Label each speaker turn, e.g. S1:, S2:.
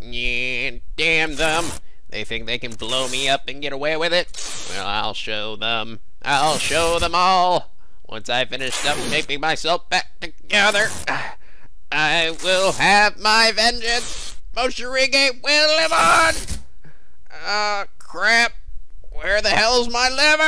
S1: Yeah, damn them. They think they can blow me up and get away with it? Well, I'll show them. I'll show them all. Once I finish up taping myself back together, I will have my vengeance. Moshirige will live on. Ah, crap. Where the hell's my liver?